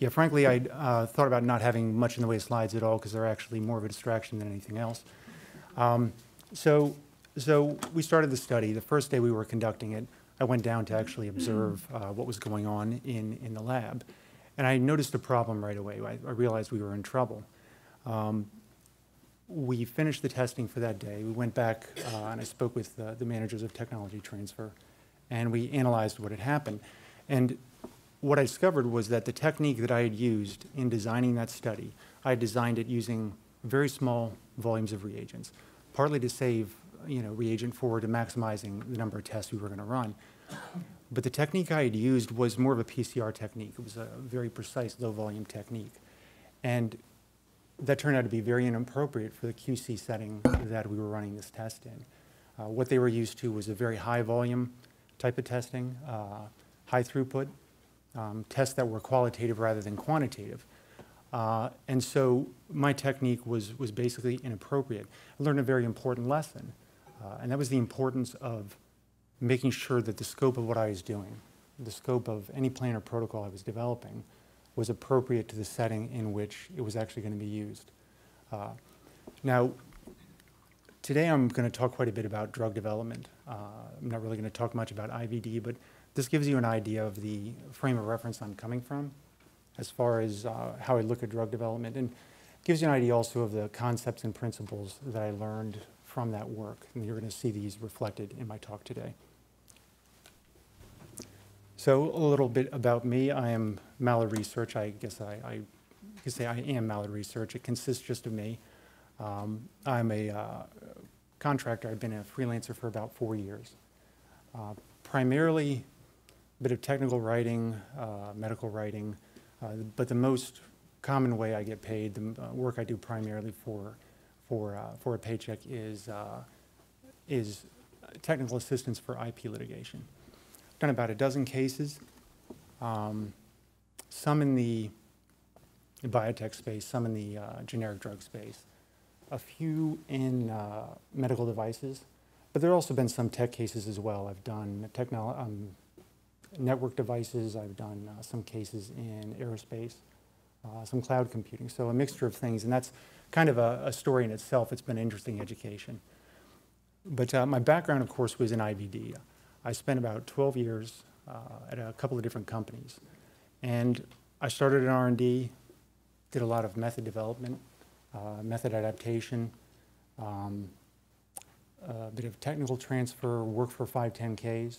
Yeah, frankly, I uh, thought about not having much in the way of slides at all because they're actually more of a distraction than anything else. Um, so, so we started the study. The first day we were conducting it, I went down to actually observe uh, what was going on in, in the lab. And I noticed a problem right away. I, I realized we were in trouble. Um, we finished the testing for that day. We went back uh, and I spoke with the managers of technology transfer and we analyzed what had happened. And what I discovered was that the technique that I had used in designing that study, I had designed it using very small volumes of reagents, partly to save you know, reagent forward to maximizing the number of tests we were going to run. But the technique I had used was more of a PCR technique. It was a very precise low volume technique. And that turned out to be very inappropriate for the QC setting that we were running this test in. Uh, what they were used to was a very high volume type of testing, uh, high throughput, um, tests that were qualitative rather than quantitative. Uh, and so my technique was, was basically inappropriate. I learned a very important lesson, uh, and that was the importance of making sure that the scope of what I was doing, the scope of any plan or protocol I was developing, was appropriate to the setting in which it was actually going to be used. Uh, now, today I'm going to talk quite a bit about drug development. Uh, I'm not really going to talk much about IVD, but this gives you an idea of the frame of reference I'm coming from as far as uh, how I look at drug development and gives you an idea also of the concepts and principles that I learned from that work. And you're going to see these reflected in my talk today. So a little bit about me. I am Mallard Research. I guess I, I can say I am Mallard Research. It consists just of me. Um, I'm a uh, contractor. I've been a freelancer for about four years. Uh, primarily a bit of technical writing, uh, medical writing, uh, but the most common way I get paid, the uh, work I do primarily for, for, uh, for a paycheck is, is technical assistance for IP litigation. I've done about a dozen cases, um, some in the biotech space, some in the generic drug space, a few in medical devices, but there have also been some tech cases as well. I've done technolo- um, network devices, I've done uh, some cases in aerospace, uh, some cloud computing, so a mixture of things, and that's kind of a, a story in itself. It's been an interesting education. But uh, my background, of course, was in IVD. I spent about 12 years uh, at a couple of different companies. And I started in R&D, did a lot of method development, uh, method adaptation, um, a bit of technical transfer, work for 510Ks.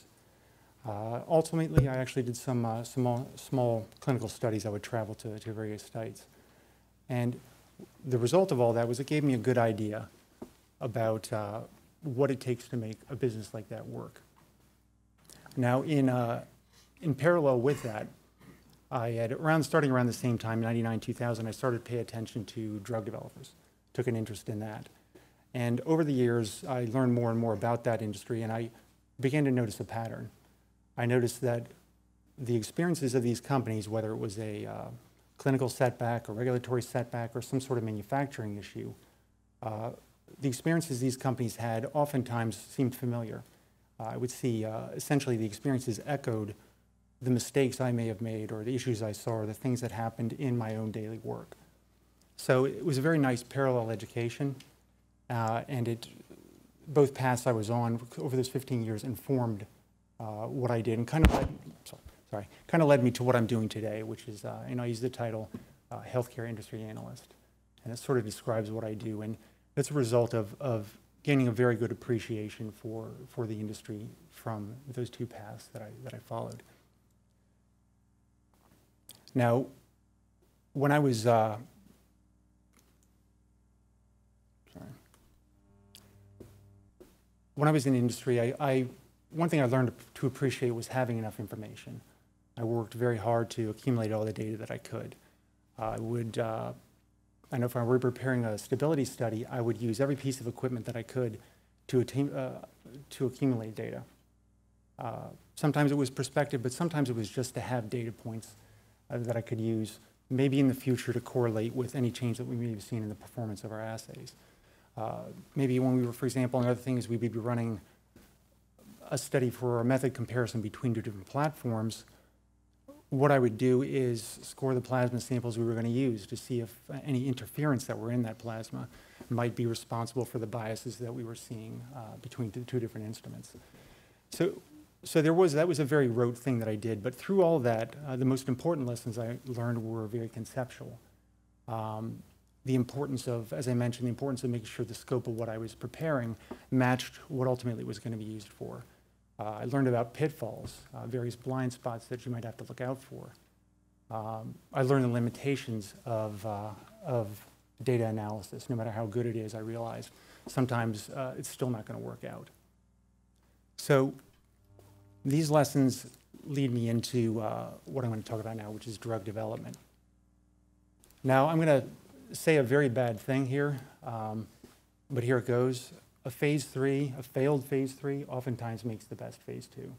Uh, ultimately, I actually did some uh, small, small clinical studies. I would travel to, to various sites. And the result of all that was it gave me a good idea about uh, what it takes to make a business like that work. Now, in, uh, in parallel with that, I had around starting around the same time, 99, 2000, I started to pay attention to drug developers, took an interest in that. And over the years, I learned more and more about that industry, and I began to notice a pattern. I noticed that the experiences of these companies, whether it was a uh, clinical setback, a regulatory setback, or some sort of manufacturing issue, uh, the experiences these companies had oftentimes seemed familiar. I would see uh, essentially the experiences echoed the mistakes I may have made or the issues I saw or the things that happened in my own daily work. So it was a very nice parallel education, uh, and it both paths I was on over those 15 years informed uh, what I did and kind of led, sorry, kind of led me to what I'm doing today, which is, uh, and I use the title uh, healthcare industry analyst, and it sort of describes what I do, and it's a result of, of gaining a very good appreciation for, for the industry from those two paths that I, that I followed. Now, when I was, uh, sorry, when I was in industry, I, I, one thing I learned to appreciate was having enough information. I worked very hard to accumulate all the data that I could. I would uh, I know if I were preparing a stability study, I would use every piece of equipment that I could to, attain, uh, to accumulate data. Uh, sometimes it was perspective, but sometimes it was just to have data points uh, that I could use maybe in the future to correlate with any change that we may have seen in the performance of our assays. Uh, maybe when we were, for example, another thing is we would be running a study for a method comparison between two different platforms, what I would do is score the plasma samples we were going to use to see if any interference that were in that plasma might be responsible for the biases that we were seeing uh, between the two different instruments. So, so there was, that was a very rote thing that I did, but through all that, uh, the most important lessons I learned were very conceptual. Um, the importance of, as I mentioned, the importance of making sure the scope of what I was preparing matched what ultimately was going to be used for. Uh, I learned about pitfalls, uh, various blind spots that you might have to look out for. Um, I learned the limitations of, uh, of data analysis. No matter how good it is, I realize sometimes uh, it's still not going to work out. So these lessons lead me into uh, what I'm going to talk about now, which is drug development. Now, I'm going to say a very bad thing here, um, but here it goes a phase three, a failed phase three, oftentimes makes the best phase two.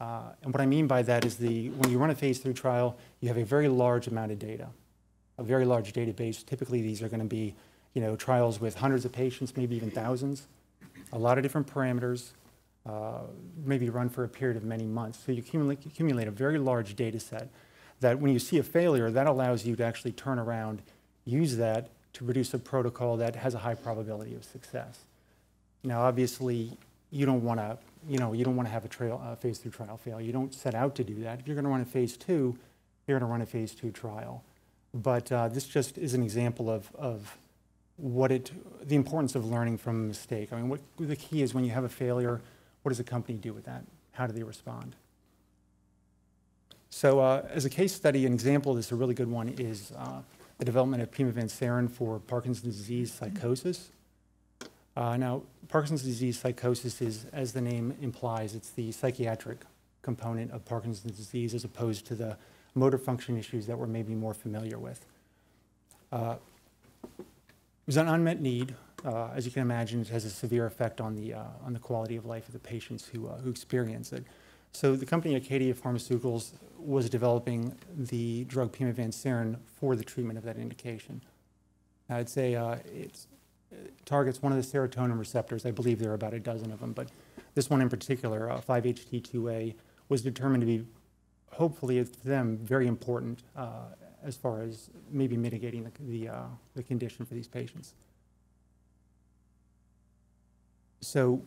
Uh, and what I mean by that is the when you run a phase three trial, you have a very large amount of data, a very large database. Typically, these are going to be, you know, trials with hundreds of patients, maybe even thousands, a lot of different parameters, uh, maybe run for a period of many months. So you accumulate, accumulate a very large data set that when you see a failure, that allows you to actually turn around, use that to produce a protocol that has a high probability of success. Now, obviously, you don't want to, you know, you don't want to have a trail, uh, phase three trial fail. You don't set out to do that. If you're going to run a phase two, you're going to run a phase two trial. But uh, this just is an example of, of what it, the importance of learning from a mistake. I mean, what the key is when you have a failure, what does a company do with that? How do they respond? So uh, as a case study, an example of this, a really good one, is uh, the development of pimavanserin for Parkinson's disease psychosis. Uh, now, Parkinson's disease psychosis is, as the name implies, it's the psychiatric component of Parkinson's disease as opposed to the motor function issues that we're maybe more familiar with. Uh, there's an unmet need. Uh, as you can imagine, it has a severe effect on the, uh, on the quality of life of the patients who, uh, who experience it. So the company Acadia Pharmaceuticals was developing the drug pimavanserin for the treatment of that indication. I'd say uh, it's targets one of the serotonin receptors. I believe there are about a dozen of them, but this one in particular, uh, 5-HT2A, was determined to be, hopefully, for them, very important uh, as far as maybe mitigating the, the, uh, the, condition for these patients. So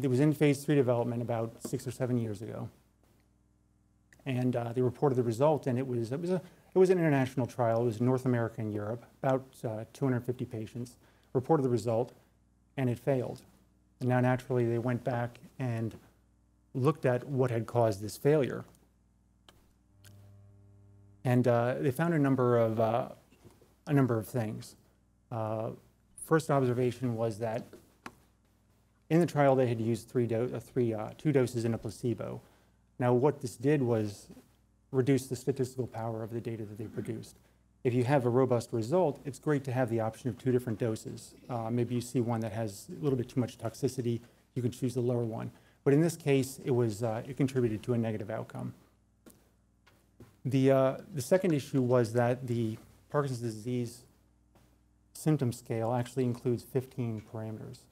it was in phase three development about six or seven years ago. And uh, they reported the result, and it was, it, was a, it was an international trial. It was North America and Europe, about uh, 250 patients reported the result, and it failed. And now, naturally, they went back and looked at what had caused this failure. And uh, they found a number of, uh, a number of things. Uh, first observation was that in the trial, they had used three, do uh, three uh, two doses in a placebo. Now, what this did was reduce the statistical power of the data that they produced. If you have a robust result, it's great to have the option of two different doses. Uh, maybe you see one that has a little bit too much toxicity, you can choose the lower one. But in this case, it, was, uh, it contributed to a negative outcome. The, uh, the second issue was that the Parkinson's disease symptom scale actually includes 15 parameters.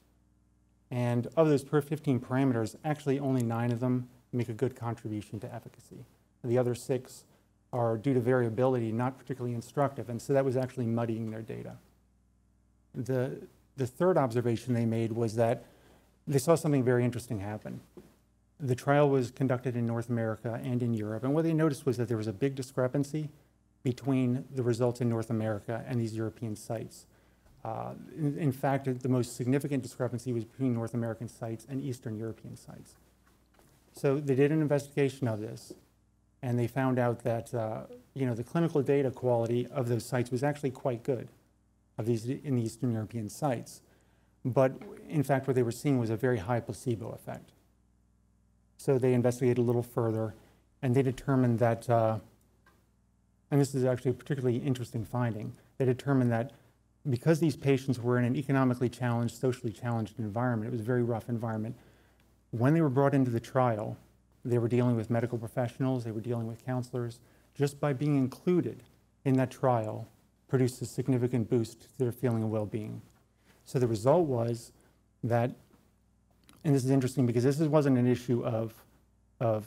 And of those per 15 parameters, actually only nine of them make a good contribution to efficacy. The other six are due to variability not particularly instructive, and so that was actually muddying their data. The, the third observation they made was that they saw something very interesting happen. The trial was conducted in North America and in Europe, and what they noticed was that there was a big discrepancy between the results in North America and these European sites. Uh, in, in, fact, the most significant discrepancy was between North American sites and Eastern European sites. So they did an investigation of this and they found out that uh, you know the clinical data quality of those sites was actually quite good of these in the Eastern European sites. But in fact, what they were seeing was a very high placebo effect. So they investigated a little further, and they determined that, uh, and this is actually a particularly interesting finding, they determined that because these patients were in an economically challenged, socially challenged environment, it was a very rough environment, when they were brought into the trial, they were dealing with medical professionals, they were dealing with counselors. Just by being included in that trial produced a significant boost to their feeling of well being. So the result was that, and this is interesting because this wasn't an issue of, of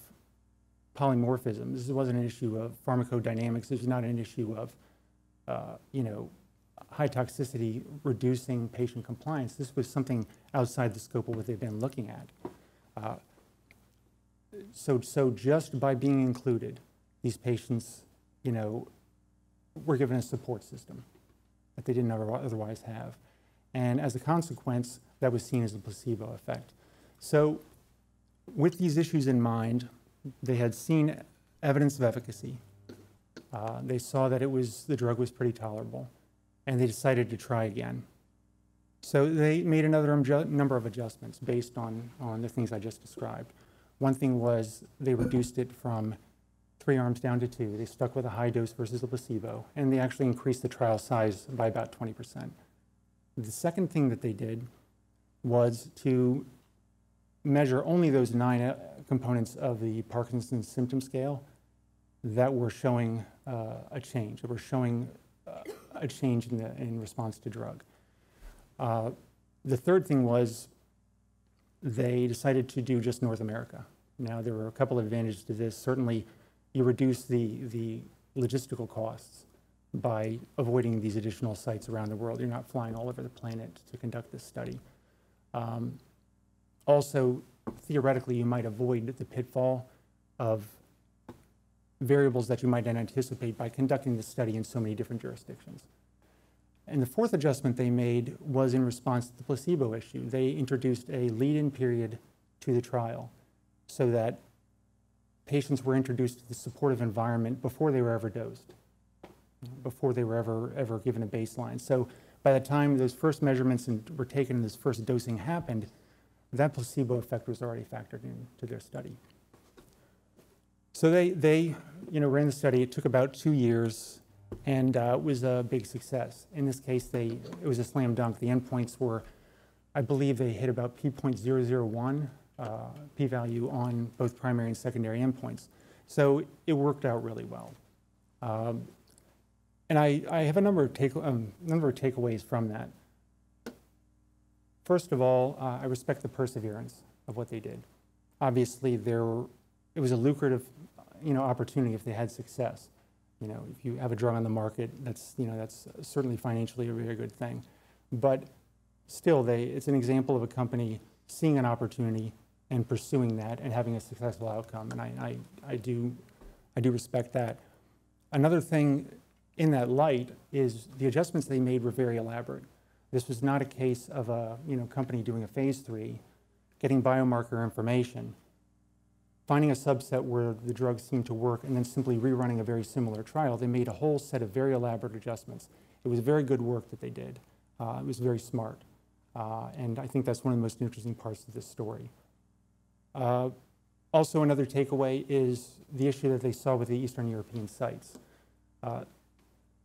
polymorphism. This wasn't an issue of pharmacodynamics. This is not an issue of, uh, you know, high toxicity reducing patient compliance. This was something outside the scope of what they've been looking at. Uh, so, so just by being included, these patients, you know, were given a support system that they didn't otherwise have. And as a consequence, that was seen as a placebo effect. So with these issues in mind, they had seen evidence of efficacy. Uh, they saw that it was, the drug was pretty tolerable, and they decided to try again. So they made another number of adjustments based on, on the things I just described. One thing was they reduced it from three arms down to two. They stuck with a high dose versus a placebo, and they actually increased the trial size by about 20%. The second thing that they did was to measure only those nine uh, components of the Parkinson's symptom scale that were showing uh, a change, that were showing uh, a change in, the, in response to drug. Uh, the third thing was they decided to do just North America. Now, there were a couple of advantages to this. Certainly, you reduce the, the logistical costs by avoiding these additional sites around the world. You're not flying all over the planet to conduct this study. Um, also, theoretically, you might avoid the pitfall of variables that you might not anticipate by conducting the study in so many different jurisdictions. And the fourth adjustment they made was in response to the placebo issue. They introduced a lead-in period to the trial so that patients were introduced to the supportive environment before they were ever dosed, before they were ever, ever given a baseline. So by the time those first measurements were taken and this first dosing happened, that placebo effect was already factored into their study. So they, they you know, ran the study. It took about two years and uh, was a big success. In this case, they, it was a slam dunk. The endpoints were, I believe they hit about p.001 uh, p-value on both primary and secondary endpoints. So it worked out really well. Um, and I, I, have a number of, take, um, number of takeaways from that. First of all, uh, I respect the perseverance of what they did. Obviously, there were, it was a lucrative you know, opportunity if they had success. You know, if you have a drug on the market, that's, you know, that's certainly financially a very good thing. But still, they, it's an example of a company seeing an opportunity and pursuing that and having a successful outcome. And I, I, I, do, I do respect that. Another thing in that light is the adjustments they made were very elaborate. This was not a case of a you know, company doing a phase three, getting biomarker information, finding a subset where the drug seemed to work, and then simply rerunning a very similar trial. They made a whole set of very elaborate adjustments. It was very good work that they did. Uh, it was very smart. Uh, and I think that's one of the most interesting parts of this story. Uh, also, another takeaway is the issue that they saw with the Eastern European sites. Uh,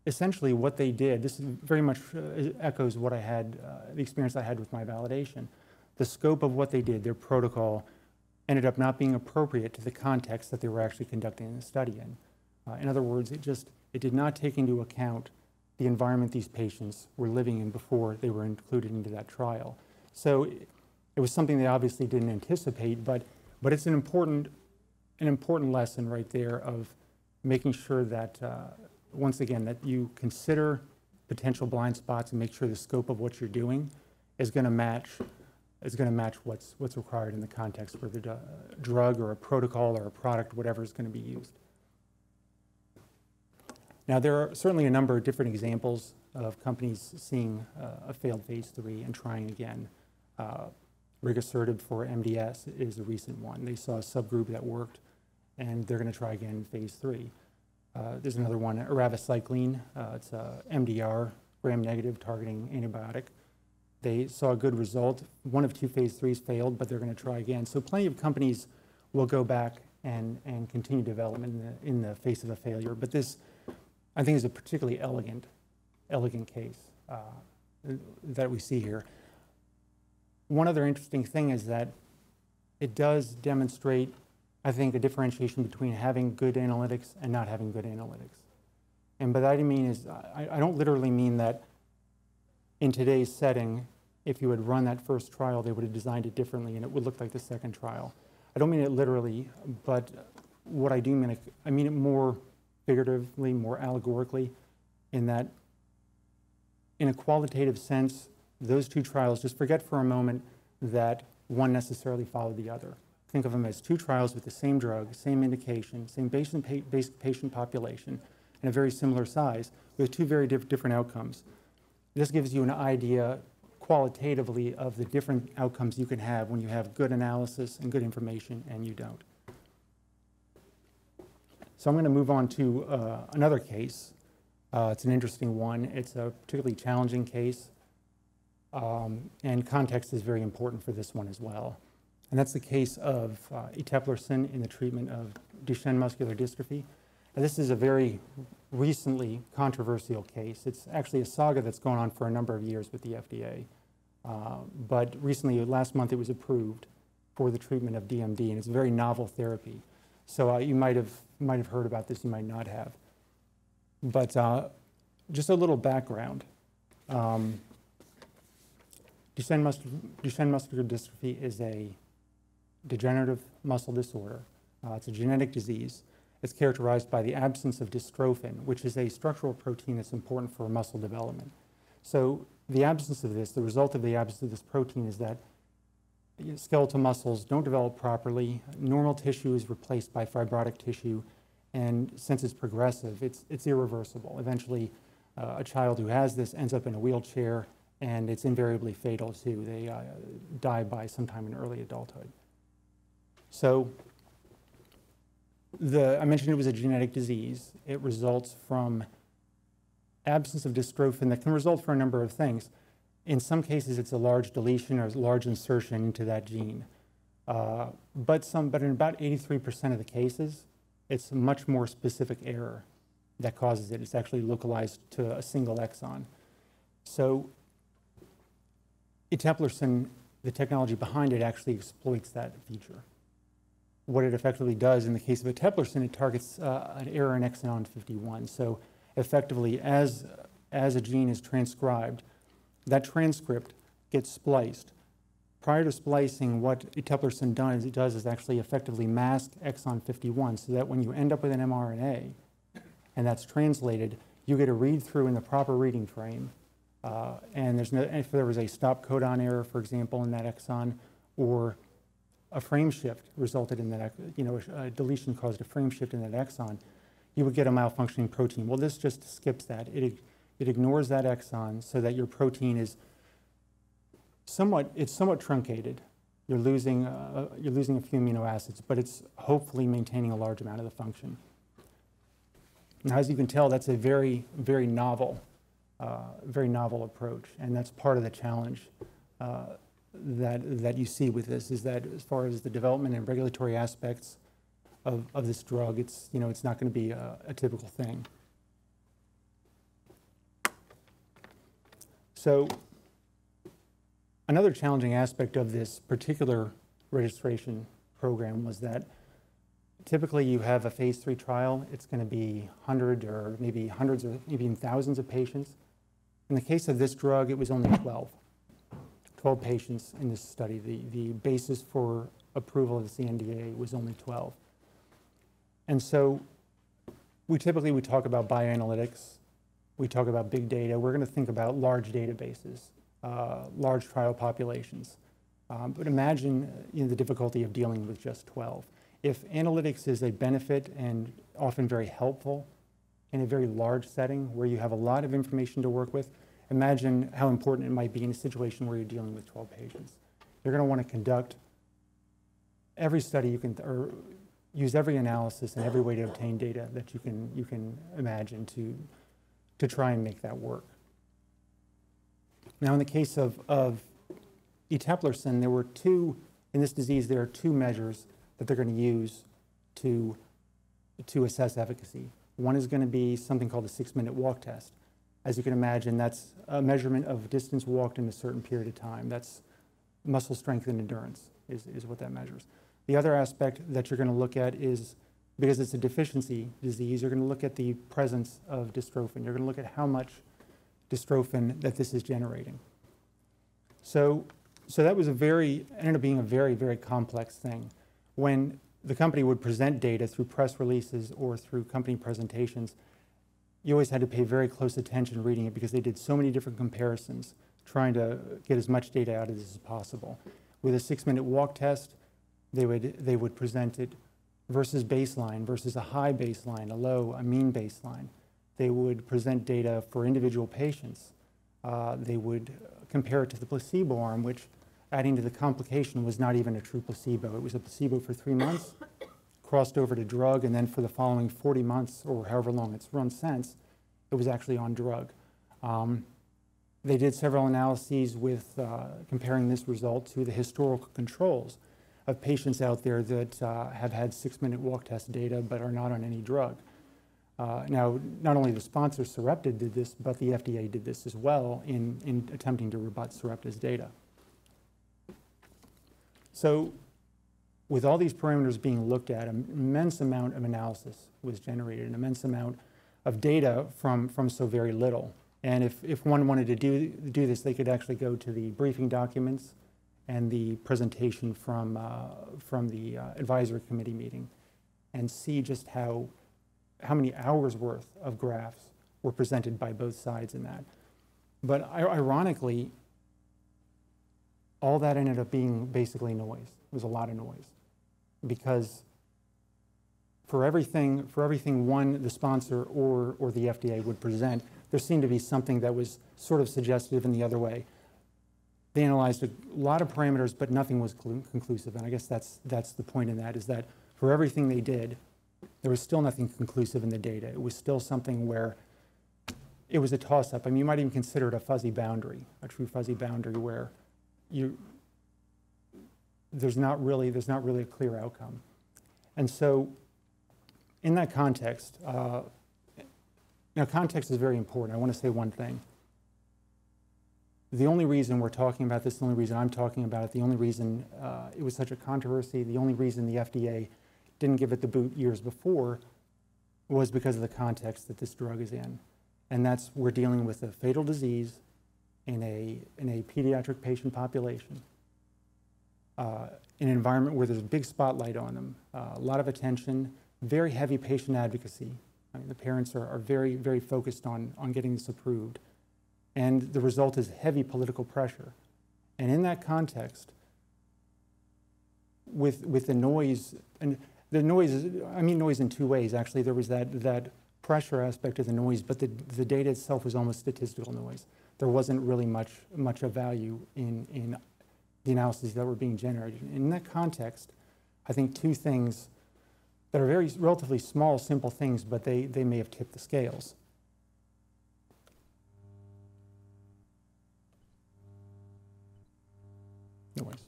essentially, what they did, this very much uh, echoes what I had, uh, the experience I had with my validation. The scope of what they did, their protocol, ended up not being appropriate to the context that they were actually conducting the study in. Uh, in other words, it just it did not take into account the environment these patients were living in before they were included into that trial. So it was something they obviously didn't anticipate, but, but it's an important, an important lesson right there of making sure that, uh, once again, that you consider potential blind spots and make sure the scope of what you're doing is going to match is going to match what's what's required in the context for the uh, drug or a protocol or a product, whatever is going to be used. Now, there are certainly a number of different examples of companies seeing uh, a failed phase three and trying again. Uh, Rigosertib for MDS is a recent one. They saw a subgroup that worked, and they're going to try again in phase three. Uh, there's another one, eravacycline. Uh, it's a MDR, gram-negative targeting antibiotic. They saw a good result. One of two phase threes failed, but they're going to try again. So plenty of companies will go back and, and continue development in the, in the face of a failure. But this, I think, is a particularly elegant, elegant case uh, that we see here one other interesting thing is that it does demonstrate, I think, a differentiation between having good analytics and not having good analytics. And by that I mean is, I, I don't literally mean that in today's setting, if you had run that first trial, they would have designed it differently and it would look like the second trial. I don't mean it literally, but what I do mean, it- I mean it more figuratively, more allegorically, in that in a qualitative sense, those two trials, just forget for a moment that one necessarily followed the other. Think of them as two trials with the same drug, same indication, same patient, patient population, and a very similar size, with two very diff- different outcomes. This gives you an idea qualitatively of the different outcomes you can have when you have good analysis and good information and you don't. So I'm going to move on to uh, another case. Uh, It's an interesting one. It's a particularly challenging case. Um, And context is very important for this one as well. And that's the case of uh, in the treatment of Duchenne muscular dystrophy. This is a very recently controversial case. It's actually a saga that's gone on for a number of years with the FDA. Uh, But recently, last month, it was approved for the treatment of DMD, and it's a very novel therapy. So uh, you might have, might have heard about this, you might not have. But uh, just a little background. Um, Duchenne, Duchenne muscular dystrophy is a degenerative muscle disorder. Uh, it's a genetic disease. It's characterized by the absence of dystrophin, which is a structural protein that's important for muscle development. So the absence of this, the result of the absence of this protein is that skeletal muscles don't develop properly, normal tissue is replaced by fibrotic tissue, and since it's progressive, it's, it's irreversible. Eventually, uh, a child who has this ends up in a wheelchair, and it's invariably fatal too. They uh, die by sometime in early adulthood. So, the, I mentioned it was a genetic disease. It results from absence of dystrophin that can result for a number of things. In some cases, it's a large deletion or large insertion into that gene. Uh, but some, but in about 83% of the cases, it's a much more specific error that causes it. It's actually localized to a single exon. So eteplirsen, the technology behind it actually exploits that feature. What it effectively does in the case of eteplirsen, it targets uh, an error in exon 51. So effectively, as, as a gene is transcribed, that transcript gets spliced. Prior to splicing, what eteplirsen does, it does is actually effectively mask exon 51 so that when you end up with an mRNA and that's translated, you get a read through in the proper reading frame. Uh, and there's no, if there was a stop codon error, for example, in that exon, or a frame shift resulted in that, you know, a deletion caused a frame shift in that exon, you would get a malfunctioning protein. Well, this just skips that. It, it ignores that exon so that your protein is somewhat, it's somewhat truncated. You're losing, uh, you're losing a few amino acids, but it's hopefully maintaining a large amount of the function. Now, as you can tell, that's a very, very novel, uh, very novel approach, and that's part of the challenge uh, that, that you see with this, is that as far as the development and regulatory aspects of, of this drug, it's, you know, it's not going to be a, a typical thing. So another challenging aspect of this particular registration program was that typically you have a phase three trial. It's going to be 100 or maybe hundreds or maybe even thousands of patients. In the case of this drug, it was only 12. 12 patients in this study. The, the basis for approval of the NDA was only 12. And so we typically we talk about bioanalytics. We talk about big data. We're going to think about large databases, uh, large trial populations. Um, but imagine you know, the difficulty of dealing with just 12. If analytics is a benefit and often very helpful in a very large setting where you have a lot of information to work with, imagine how important it might be in a situation where you're dealing with 12 patients. You're going to want to conduct every study you can, or use every analysis and every way to obtain data that you can, you can imagine to, to try and make that work. Now, in the case of, of eteplirsen, there were two, in this disease, there are two measures that they're going to use to, to assess efficacy. One is going to be something called the six-minute walk test. As you can imagine, that's a measurement of distance walked in a certain period of time. That's muscle strength and endurance is, is what that measures. The other aspect that you're going to look at is, because it's a deficiency disease, you're going to look at the presence of dystrophin. You're going to look at how much dystrophin that this is generating. So, so that was a very, ended up being a very, very complex thing. When the company would present data through press releases or through company presentations, you always had to pay very close attention reading it because they did so many different comparisons, trying to get as much data out of this as possible. With a six-minute walk test, they would, they would present it versus baseline, versus a high baseline, a low, a mean baseline. They would present data for individual patients. Uh, they would compare it to the placebo arm, which adding to the complication was not even a true placebo. It was a placebo for three months, crossed over to drug, and then for the following 40 months or however long it's run since, it was actually on drug. Um, they did several analyses with uh, comparing this result to the historical controls of patients out there that uh, have had six-minute walk test data but are not on any drug. Uh, now, not only the sponsor Sarepta did this, but the FDA did this as well in, in attempting to rebut Sarepta's data. So with all these parameters being looked at, an immense amount of analysis was generated, an immense amount of data from, from so very little. And if, if one wanted to do, do this, they could actually go to the briefing documents and the presentation from, uh, from the uh, advisory committee meeting and see just how, how many hours worth of graphs were presented by both sides in that. But ironically, all that ended up being basically noise. It was a lot of noise because for everything, for everything one, the sponsor or, or the FDA would present, there seemed to be something that was sort of suggestive in the other way. They analyzed a lot of parameters, but nothing was conclusive. And I guess that's, that's the point in that, is that for everything they did, there was still nothing conclusive in the data. It was still something where it was a toss-up. I mean, you might even consider it a fuzzy boundary, a true fuzzy boundary where you, there's not really, there's not really a clear outcome. And so in that context, uh, now context is very important. I want to say one thing. The only reason we're talking about this, the only reason I'm talking about it, the only reason uh, it was such a controversy, the only reason the FDA didn't give it the boot years before was because of the context that this drug is in. And that's we're dealing with a fatal disease in a, in a pediatric patient population, uh, in an environment where there's a big spotlight on them, uh, a lot of attention, very heavy patient advocacy. I mean, the parents are, are very, very focused on, on getting this approved. And the result is heavy political pressure. And in that context, with, with the noise, and the noise is, I mean noise in two ways, actually. There was that, that pressure aspect of the noise, but the, the data itself was almost statistical noise there wasn't really much, much of value in, in the analyses that were being generated. In that context, I think two things that are very relatively small, simple things, but they, they may have tipped the scales. No worries.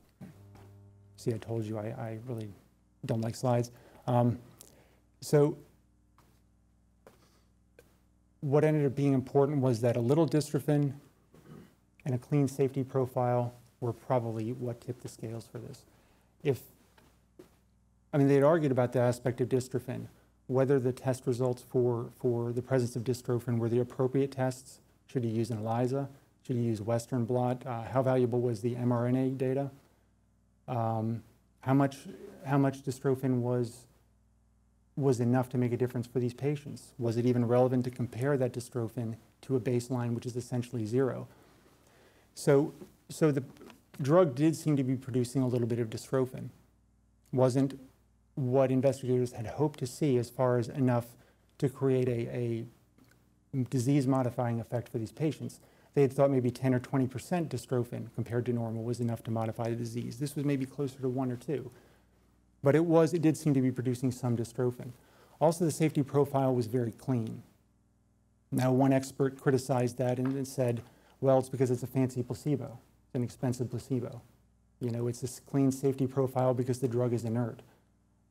See, I told you I, I really don't like slides. Um, so what ended up being important was that a little dystrophin and a clean safety profile were probably what tipped the scales for this. If, I mean, they had argued about the aspect of dystrophin, whether the test results for, for the presence of dystrophin were the appropriate tests. Should you use an ELISA? Should you use Western blot? Uh, how valuable was the mRNA data? Um, how much, how much dystrophin was was enough to make a difference for these patients? Was it even relevant to compare that dystrophin to a baseline, which is essentially zero? So, so the drug did seem to be producing a little bit of dystrophin. Wasn't what investigators had hoped to see as far as enough to create a, a disease-modifying effect for these patients. They had thought maybe 10 or 20% dystrophin compared to normal was enough to modify the disease. This was maybe closer to one or two. But it was, it did seem to be producing some dystrophin. Also, the safety profile was very clean. Now, one expert criticized that and said, well, it's because it's a fancy placebo, it's an expensive placebo. You know, it's this clean safety profile because the drug is inert.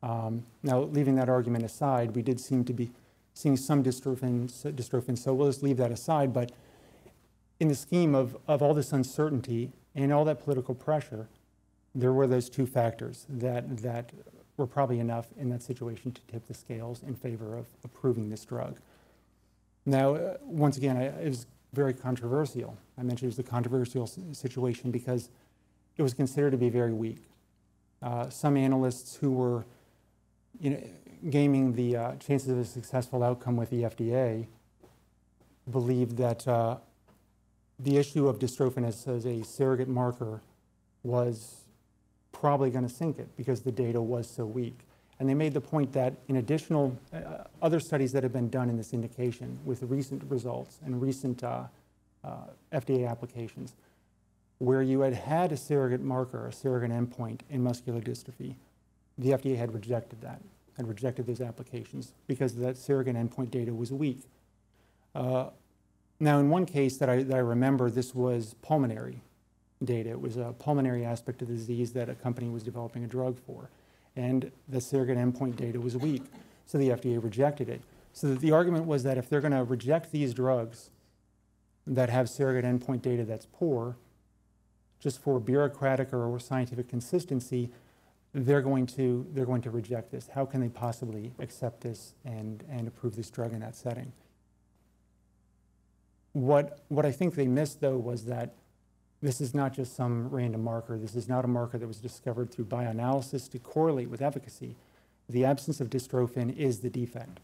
Um, now, leaving that argument aside, we did seem to be seeing some dystrophin, dystrophin, so we'll just leave that aside. But in the scheme of, of all this uncertainty and all that political pressure, there were those two factors that, that were probably enough in that situation to tip the scales in favor of approving this drug. Now, uh, once again, it was very controversial. I mentioned it was a controversial situation because it was considered to be very weak. Uh, some analysts who were you know, gaming the uh, chances of a successful outcome with the FDA, believed that uh, the issue of dystrophin as a surrogate marker was probably going to sink it because the data was so weak. And they made the point that in additional uh, other studies that have been done in this indication with recent results and recent uh, uh, FDA applications, where you had had a surrogate marker, a surrogate endpoint in muscular dystrophy, the FDA had rejected that, had rejected those applications because that surrogate endpoint data was weak. Uh, now, in one case that I, that I remember, this was pulmonary data. It was a pulmonary aspect of the disease that a company was developing a drug for. And the surrogate endpoint data was weak. So the FDA rejected it. So the argument was that if they're going to reject these drugs that have surrogate endpoint data that's poor, just for bureaucratic or scientific consistency, they're going to, they're going to reject this. How can they possibly accept this and, and approve this drug in that setting? What, what I think they missed, though, was that this is not just some random marker. This is not a marker that was discovered through bioanalysis to correlate with efficacy. The absence of dystrophin is the defect.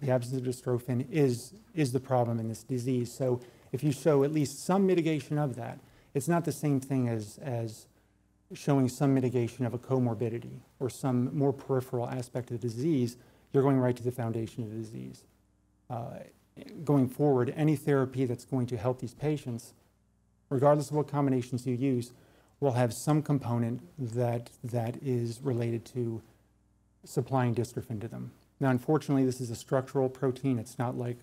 The absence of dystrophin is, is the problem in this disease. So if you show at least some mitigation of that, it's not the same thing as, as showing some mitigation of a comorbidity or some more peripheral aspect of the disease. You're going right to the foundation of the disease. Uh, going forward, any therapy that's going to help these patients regardless of what combinations you use, will have some component that, that is related to supplying dystrophin to them. Now, unfortunately, this is a structural protein. It's not like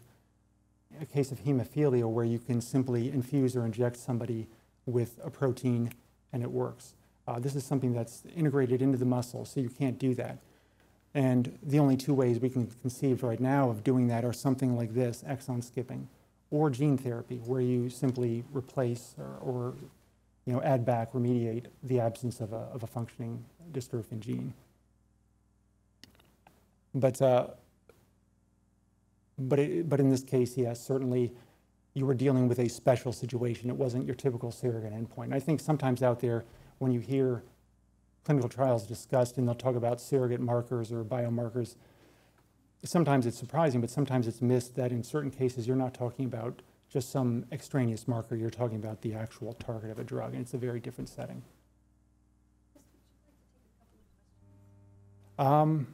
a case of hemophilia where you can simply infuse or inject somebody with a protein and it works. Uh, this is something that's integrated into the muscle, so you can't do that. And the only two ways we can conceive right now of doing that are something like this, exon skipping or gene therapy, where you simply replace or, or you know, add back, remediate the absence of a, of a functioning dystrophin gene. But, uh, but, it, but in this case, yes, certainly you were dealing with a special situation. It wasn't your typical surrogate endpoint. And I think sometimes out there, when you hear clinical trials discussed and they'll talk about surrogate markers or biomarkers, sometimes it's surprising, but sometimes it's missed that in certain cases you're not talking about just some extraneous marker, you're talking about the actual target of a drug, and it's a very different setting. Um,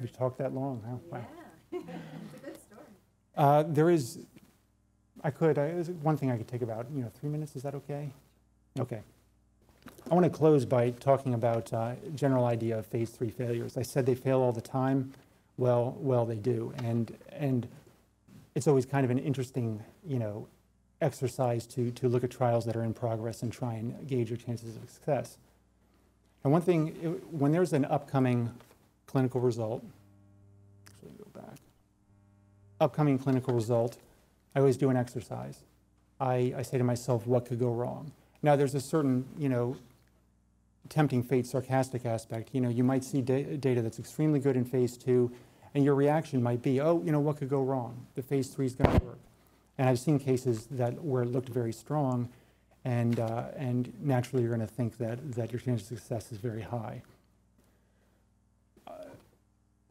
we talked that long, huh? Wow. Yeah, it's a good story. Uh, there is, I could, I, there's one thing I could take about, you know, three minutes, is that okay? Okay. I want to close by talking about uh, general idea of phase three failures. I said they fail all the time well, well they do. And, and it's always kind of an interesting, you know, exercise to, to look at trials that are in progress and try and gauge your chances of success. And one thing, when there's an upcoming clinical result, actually go back, upcoming clinical result, I always do an exercise. I, I say to myself, what could go wrong? Now, there's a certain, you know, tempting fate sarcastic aspect. You know, you might see da data that's extremely good in phase two, and your reaction might be, oh, you know, what could go wrong? The phase three is going to work. And I've seen cases that where it looked very strong, and, uh, and naturally you're going to think that, that your chance of success is very high. Uh,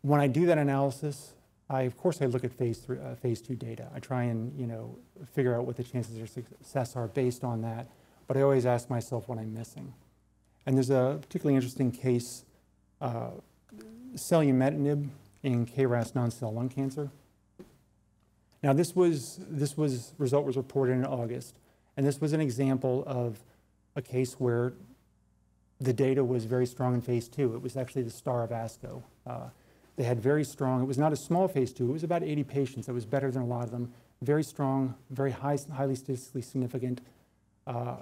when I do that analysis, I, of course, I look at phase, three, uh, phase two data. I try and, you know, figure out what the chances of success are based on that, but I always ask myself what I'm missing. And there's a particularly interesting case, uh, selumetinib in KRAS non-small cell lung cancer. Now this was, this was, result was reported in August, and this was an example of a case where the data was very strong in phase two. It was actually the star of ASCO. Uh, they had very strong, it was not a small phase two, it was about 80 patients. It was better than a lot of them. Very strong, very high, highly statistically significant, uh,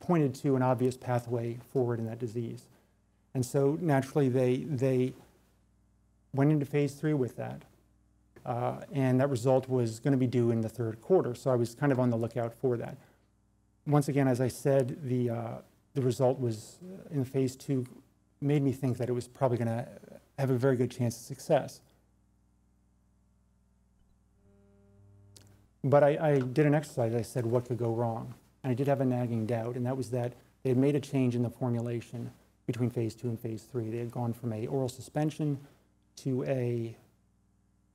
pointed to an obvious pathway forward in that disease. And so naturally they, they went into phase three with that. Uh, and that result was going to be due in the third quarter. So I was kind of on the lookout for that. Once again, as I said, the, uh, the result was uh, in phase two made me think that it was probably going to have a very good chance of success. But I, I, did an exercise. I said, what could go wrong? And I did have a nagging doubt, and that was that they had made a change in the formulation between phase two and phase three. They had gone from a oral suspension to a,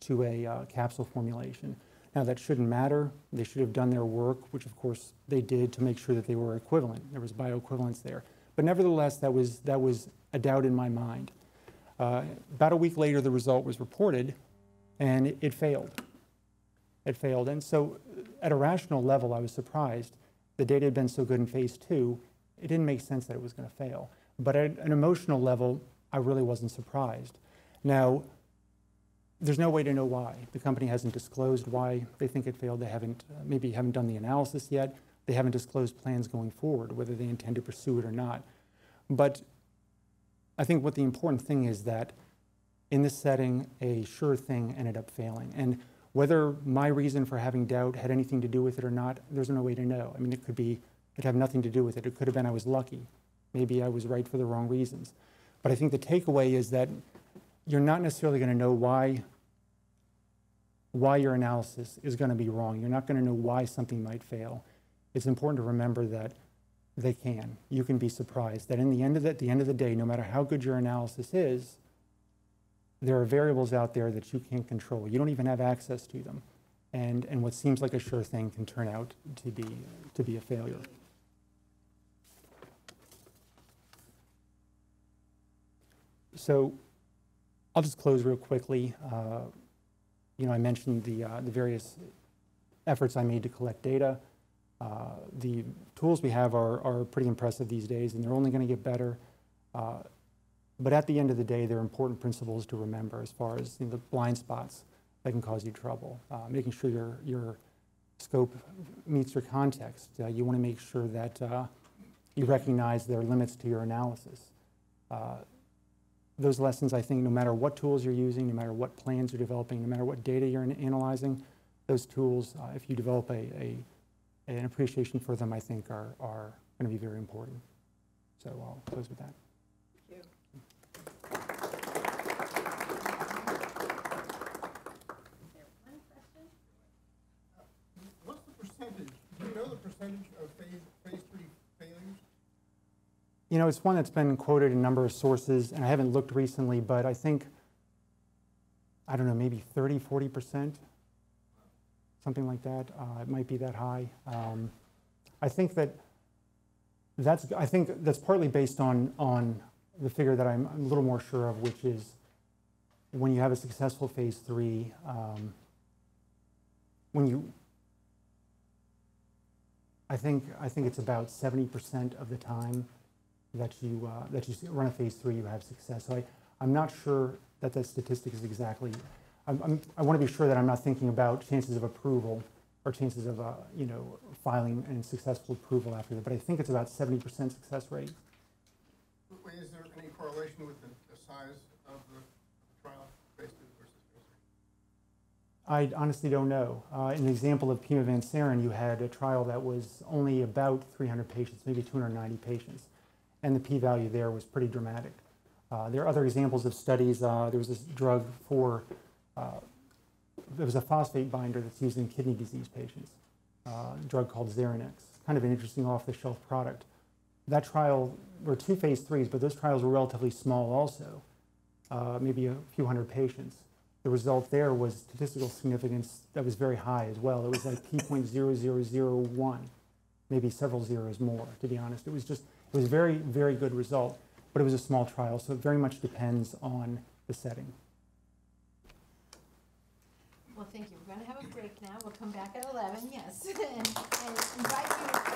to a uh, capsule formulation. Now, that shouldn't matter. They should have done their work, which of course they did to make sure that they were equivalent. There was bioequivalence there. But nevertheless, that was, that was a doubt in my mind. Uh, About a week later, the result was reported, and it- it failed. It failed. And so, at a rational level, I was surprised. The data had been so good in phase two, it didn't make sense that it was going to fail. But at an emotional level, I really wasn't surprised. Now, there's no way to know why. The company hasn't disclosed why they think it failed. They haven't, uh, maybe haven't done the analysis yet. They haven't disclosed plans going forward, whether they intend to pursue it or not. But I think what the important thing is that in this setting, a sure thing ended up failing. And whether my reason for having doubt had anything to do with it or not, there's no way to know. I mean, it could be, it had nothing to do with it. It could have been I was lucky. Maybe I was right for the wrong reasons. But I think the takeaway is that you're not necessarily going to know why, why your analysis is going to be wrong. You're not going to know why something might fail. It's important to remember that they can. You can be surprised that in the end of the, at the end of the day, no matter how good your analysis is, there are variables out there that you can't control. You don't even have access to them. And, and what seems like a sure thing can turn out to be, to be a failure. So I'll just close real quickly. Uh, You know, I mentioned the, uh, the various efforts I made to collect data. Uh, The tools we have are, are pretty impressive these days, and they're only going to get better. Uh, But at the end of the day, they're important principles to remember as far as you know, the blind spots that can cause you trouble. Uh, Making sure your, your scope meets your context. Uh, You want to make sure that you recognize there are limits to your analysis. Uh, Those lessons, I think, no matter what tools you're using, no matter what plans you're developing, no matter what data you're analyzing, those tools, uh, if you develop a, a, an appreciation for them, I think are, are going to be very important. So I'll close with that. One question? What's the percentage, do you know the percentage of phase, phase three failures? You know, it's one that's been quoted in a number of sources, and I haven't looked recently, but I think, I don't know, maybe 30, 40%, something like that. Uh, It might be that high. Um, I think that that's, I think that's partly based on, on the figure that I'm a little more sure of, which is when you have a successful phase three, um, when you, I think, I think it's about 70% of the time that you, uh, that you run a phase three, you have success. So I, I'm not sure that that statistic is exactly, I'm, I'm, I want to be sure that I'm not thinking about chances of approval or chances of, uh, you know, filing and successful approval after that, but I think it's about 70% success rate. Wait, Is there any correlation with the, the size of the trial, phase versus? I honestly don't know. Uh, in the example of pimavanserin, you had a trial that was only about 300 patients, maybe 290 patients, and the p-value there was pretty dramatic. Uh, there are other examples of studies. Uh, there was this drug for, uh, there was a phosphate binder that's used in kidney disease patients, uh, a drug called Zerenex, kind of an interesting off-the-shelf product. That trial, were two phase threes, but those trials were relatively small also, uh, maybe a few hundred patients the result there was statistical significance that was very high as well. It was like p.0001, maybe several zeros more, to be honest. It was just, it was a very, very good result, but it was a small trial, so it very much depends on the setting. Well, thank you. We're going to have a break now. We'll come back at 11, yes, and, and invite you.